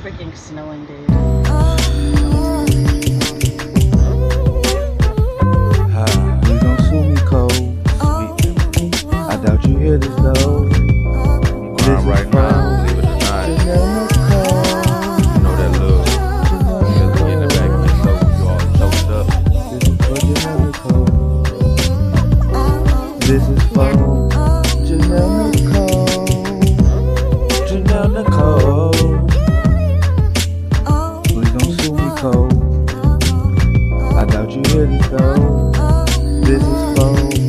freaking snowing, dude. Cole. I doubt you hear this though. This is for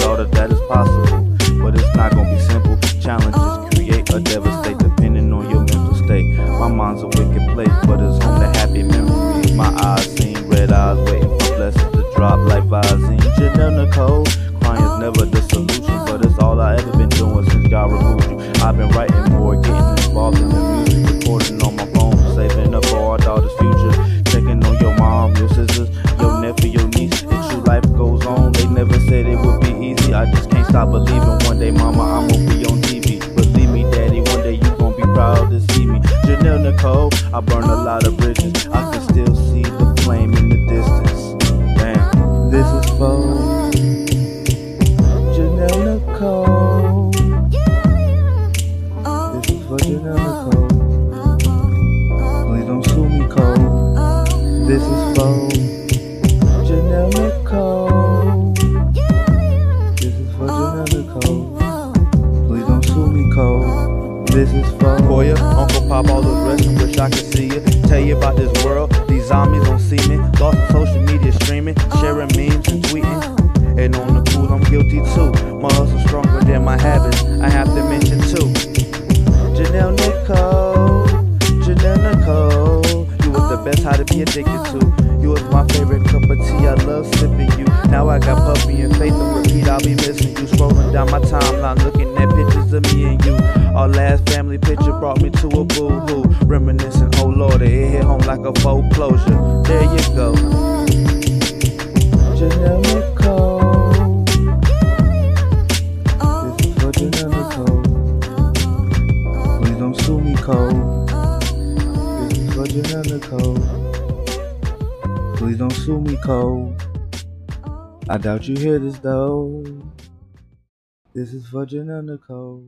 daughter that it's possible. But it's not gonna be simple. Challenges oh, create or devastate depending on your mental state. My mind's a wicked place, but it's home to happy memories. My eyes seen red eyes waiting for blessings to drop like Visine. Jonell Nicole, crying's oh, never the solution, but it's all I ever been doing since God removed you. I've been writing more, getting involved in the music, recording on my phone, saving up for our daughter's future, checking on your mom, your sisters, your oh. nephew, your niece. And true life goes on. They never said it would be easy. I just can't stop believing one day, mama, I'm gonna be on TV. Believe me, daddy, one day you gonna be proud to see me. Jonell Nicole, I burned a lot of bridges. I can still see the flame in the distance. Damn. This is for Jonell Nicole. This is for Jonell Nicole. Please don't sue me, Cole. This is This is for Koya, Uncle Pop, all those rest and wish I could see you. Tell you about this world, these zombies don't see me. Lost in social media streaming, sharing memes and tweeting. And on the cool, I'm guilty too. My hustle stronger than my habits. I have to mention too. Jonell Nicole, Jonell Nicole. You was the best how to be addicted to. You was my favorite cup of tea. I love sipping you. Now I got Puffy and faith on repeat. I'll be missing you. Scrolling down my timeline, looking at pictures of me and you. Our last family picture brought me to a boo hoo. Reminiscing, oh lord, it hit home like a foreclosure. There you go. Nicole. This is for Nicole. Please don't sue me, Cole. This is for. Please don't sue me, Cole. I doubt you hear this though. This is for Jonell Nicole.